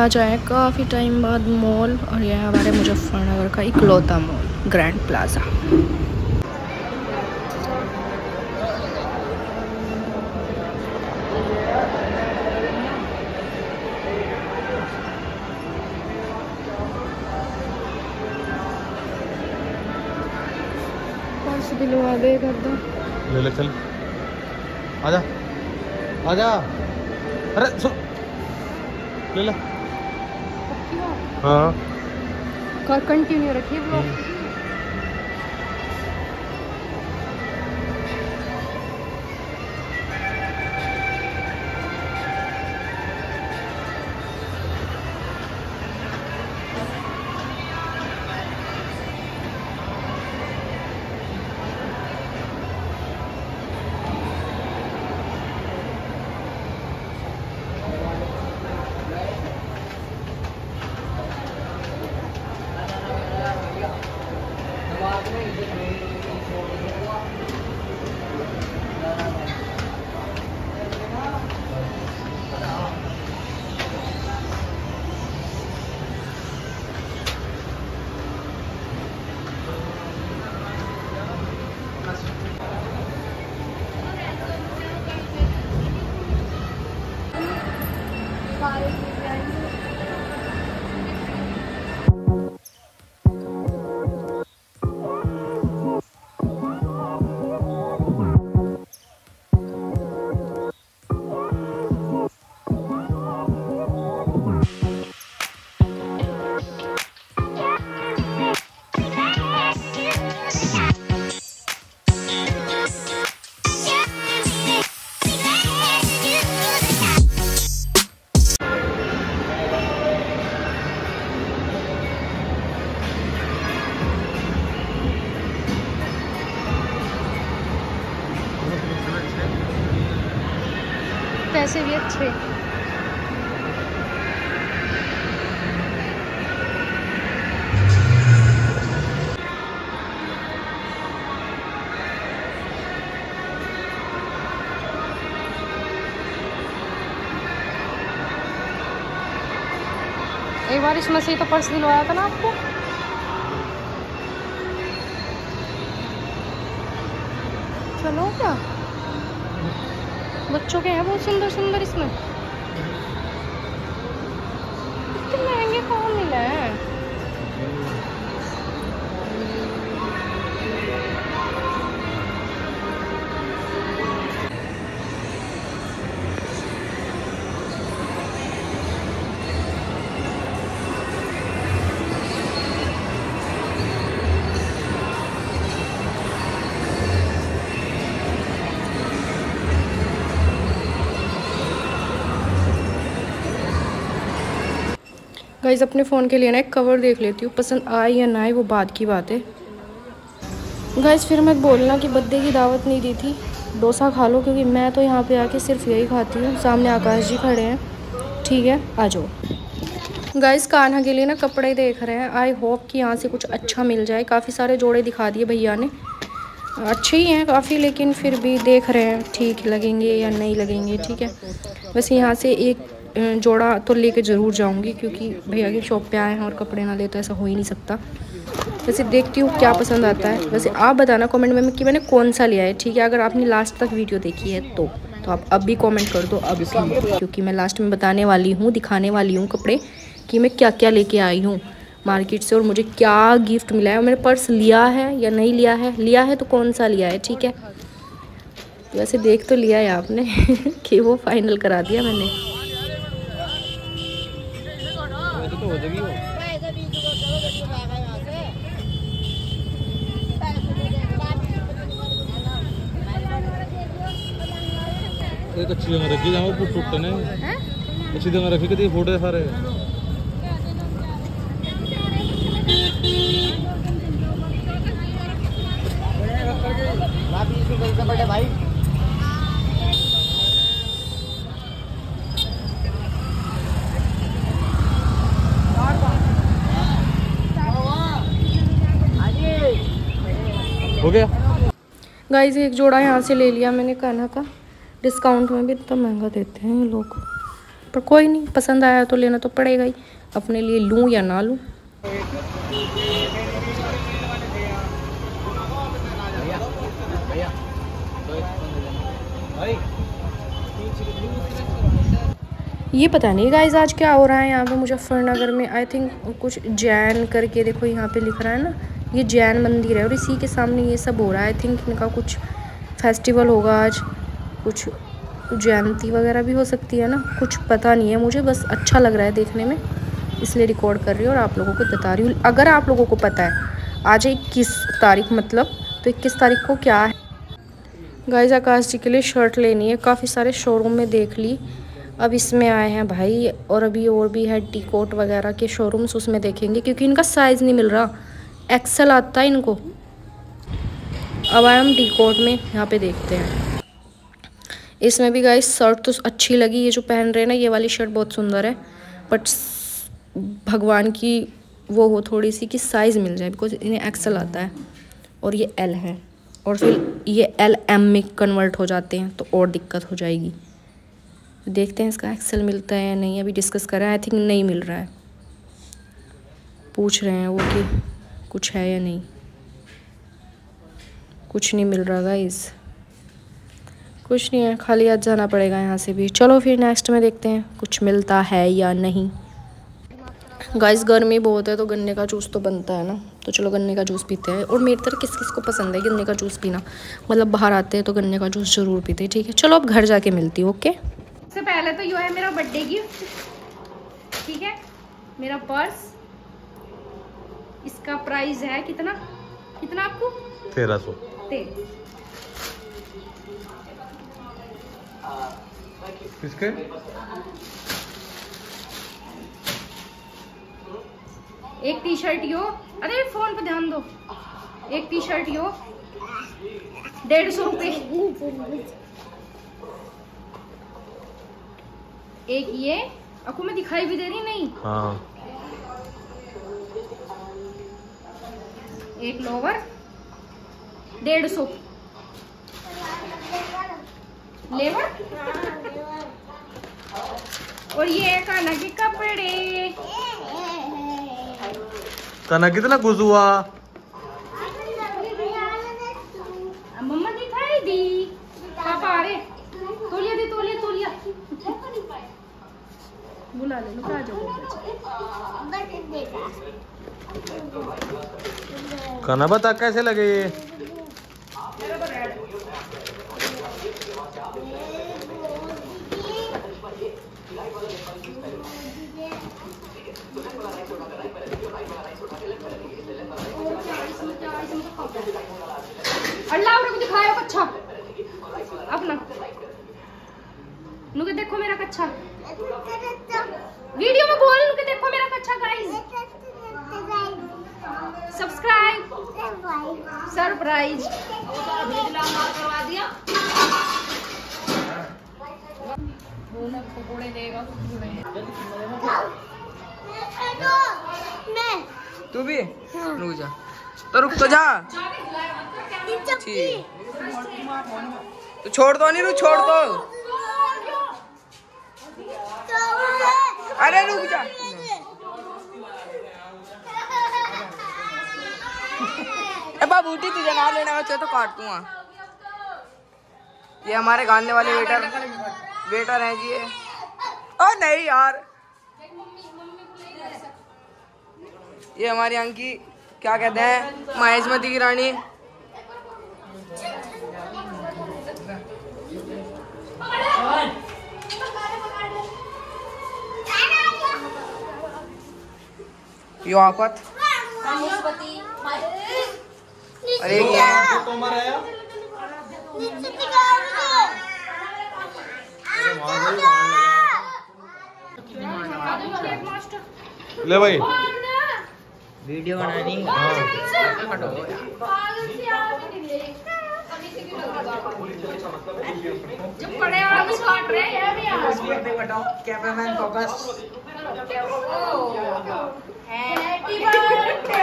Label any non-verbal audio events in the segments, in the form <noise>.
आज आए काफ़ी टाइम बाद मॉल और यह हमारे मुजफ्फरनगर का इकलौता मॉल ग्रैंड प्लाजा ले ले, चल। आजा। आजा। अरे ले ले। हाँ। कंटिन्यू रखिए ब्लॉग अच्छे एक बार इसमें से ही तो पर्स दिलवाया था ना आपको चलो क्या बच्चों के हैं बहुत सुंदर सुंदर इसमें। इतने महँगे कौन मिला हैं? गाइज़ अपने फ़ोन के लिए ना एक कवर देख लेती हूँ। पसंद आए या ना आए वो बाद की बात है। गाइज़ फिर मैं बोलना कि बर्थडे की दावत नहीं दी थी। डोसा खा लो, क्योंकि मैं तो यहाँ पे आके सिर्फ़ यही खाती हूँ। सामने आकाश जी खड़े हैं। ठीक है, आ जाओ। गाइज़ कान्हा के लिए ना कपड़े देख रहे हैं। आई होप कि यहाँ से कुछ अच्छा मिल जाए। काफ़ी सारे जोड़े दिखा दिए भैया ने। अच्छे ही हैं काफ़ी, लेकिन फिर भी देख रहे हैं, ठीक लगेंगे या नहीं लगेंगे, ठीक है। वैसे यहाँ से एक जोड़ा तो लेके ज़रूर जाऊँगी क्योंकि भैया की शॉप पे आए हैं और कपड़े ना ले तो ऐसा हो ही नहीं सकता। वैसे देखती हूँ क्या पसंद आता है। वैसे आप बताना कमेंट में कि मैंने कौन सा लिया है ठीक है? अगर आपने लास्ट तक वीडियो देखी है तो तो आप अब भी कमेंट कर दो अब भी क्योंकि मैं लास्ट में बताने वाली हूँ दिखाने वाली हूँ कपड़े कि मैं क्या क्या लेके आई हूँ मार्केट से और मुझे क्या गिफ्ट मिला है मैंने पर्स लिया है या नहीं लिया है लिया है तो कौन सा लिया है ठीक है? वैसे देख तो लिया है आपने <laughs> कि वो फाइनल करा दिया मैंने। एक अच्छी जगह रखी वो टूटते ने अच्छी जगह रखी कि फ़ोटो सारे भाई हो गया? गाइस एक जोड़ा यहाँ से ले लिया मैंने कान्हा का। डिस्काउंट में भी इतना महँगा देते हैं ये लोग। पर कोई नहीं, पसंद आया तो लेना तो पड़ेगा ही। अपने लिए लूँ या ना लूँ। ये पता नहीं गाइज़ आज क्या हो रहा है यहाँ पे मुजफ्फरनगर में। आई थिंक कुछ जैन करके देखो यहाँ पे लिख रहा है ना। ये जैन मंदिर है और इसी के सामने ये सब हो रहा है। आई थिंक इनका कुछ फेस्टिवल होगा आज। कुछ जयंती वगैरह भी हो सकती है ना? कुछ पता नहीं है मुझे, बस अच्छा लग रहा है देखने में। इसलिए रिकॉर्ड कर रही हूँ और आप लोगों को बता रही हूँ। अगर आप लोगों को पता है, आज इक्कीस तारीख मतलब तो इक्कीस तारीख को क्या है? गाइज़ आकाश जी के लिए शर्ट लेनी है। काफ़ी सारे शोरूम में देख ली। अब इसमें आए हैं भाई, और अभी और भी है टी कोट वगैरह के शोरूम्स उसमें देखेंगे, क्योंकि इनका साइज़ नहीं मिल रहा। एक्सल आता है इनको। अब आए हम टी कोट में, यहाँ पे देखते हैं। इसमें भी गाइस शर्ट तो अच्छी लगी, ये जो पहन रहे ना, ये वाली शर्ट बहुत सुंदर है। बट भगवान की वो हो थोड़ी सी कि साइज़ मिल जाए बिकॉज़ इन्हें एक्सल आता है, और ये एल है। और फिर ये एल एम में कन्वर्ट हो जाते हैं तो और दिक्कत हो जाएगी। देखते हैं इसका एक्सल मिलता है या नहीं, अभी डिस्कस कर आई थिंक नहीं मिल रहा है। पूछ रहे हैं वो कि कुछ है या नहीं। कुछ नहीं मिल रहा गाइस कुछ नहीं है खाली आज जाना पड़ेगा यहाँ से भी। चलो फिर नेक्स्ट में देखते हैं कुछ मिलता है या नहीं। गाइस गर्मी बहुत है तो गन्ने का जूस तो बनता है ना। तो चलो गन्ने का जूस पीते हैं। और मेरी तरह किस किस को पसंद है गन्ने का जूस पीना? मतलब बाहर आते हैं तो गन्ने का जूस ज़रूर पीते हैं ठीक है? चलो अब घर जाके मिलती हूँ ओके सबसे पहले तो यो है मेरा बर्थडे गिफ्ट ठीक है? मेरा पर्स। इसका प्राइस है कितना? कितना आपको? तेरह सौ। किसके एक टी शर्ट यो अरे फ़ोन पे ध्यान दो। एक टी शर्ट यो डेढ़ सौ रुपये एक ये। आपको मैं दिखाई भी दे रही नहीं? हाँ। एक लोवर डेढ़ सौ। लेवर? और ये काना के कपड़े। तना कितना घुस हुआ? मम्मा दिखाई दी। पापा आ रहे। तोलिया दे तोलिया तोलिया। बुला ले लो आ जाओ। खाना बता कैसे लगे ये? अल्लाह को दिखाया कच्छा। अपना। नुके देखो मेरा कच्छा। वीडियो में बोल नुके देखो मेरा कच्छा गाइस सब्सक्राइब सरप्राइज़ करवा दिया। तू भी? रुक जा। तो रुक तो जा। ठीक। तो छोड़ दो नहीं रुक छोड़ दो। अरे रुक जा। ए बाबूटी तुझे ना लेना हो तो काट दूँगा। ये हमारे गाने वाले वेटर वेटर हैं जी ये ओ नहीं यार। ये हमारी अंकी क्या कहते हैं? महेशमती की रानी। यो आफत। अरे ये ले भाई। वीडियो बनानी जब बड़े वाला भी काट रहे हैं ये भी आ cameraman focus happy birthday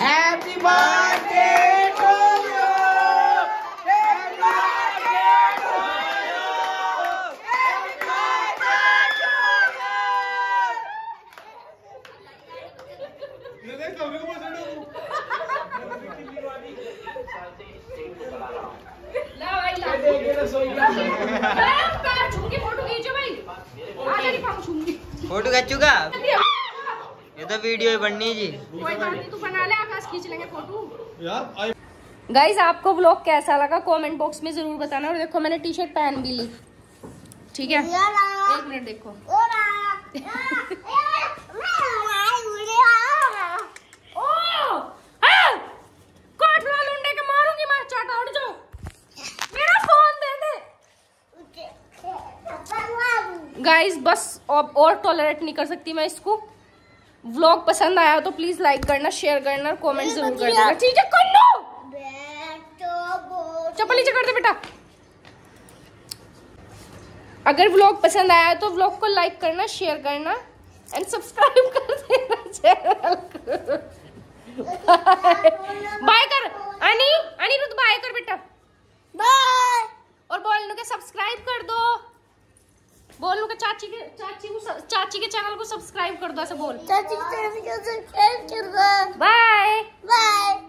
happy birthday to you happy birthday to you happy ला भाई ला पैर छू के फ़ोटो खींचो भाई आ जा दिखाऊँ छूँगी फ़ोटो खींचूगा? ये तो वीडियो ही बननी जी। कोई बात नहीं तू बना ले आकाश खींच लेंगे फ़ोटो यार आई गाइज़ आपको ब्लॉग कैसा लगा? कमेंट बॉक्स में ज़रूर बताना। और देखो मैंने टी शर्ट पहन भी ली। ठीक है? एक मिनट देखो ओ हाँ! काट ला लुंडे के मारूँगी मैं चाटा उड़ जाओ मेरा फ़ोन दे दे गाइस बस अब और टॉलरेट नहीं कर सकती मैं इसको। व्लॉग पसंद आया तो प्लीज़ लाइक करना शेयर करना कमेंट ज़रूर कर देना। ठीक है कर! लो चप्पल नीचे कर दे बेटा। अगर व्लॉग पसंद आया तो व्लॉग को लाइक करना शेयर करना एंड सब्सक्राइब <laughs> कर देना चैनल बाय कर। अनी अनिरुद्ध बाय कर बेटा। बाय और बोल के सब्सक्राइब कर दो। बोल लो चाची के चाची को चाची के चैनल को सब्सक्राइब कर दो ऐसे बोल। चाची के चैनल को सब्सक्राइब कर दो। Bye bye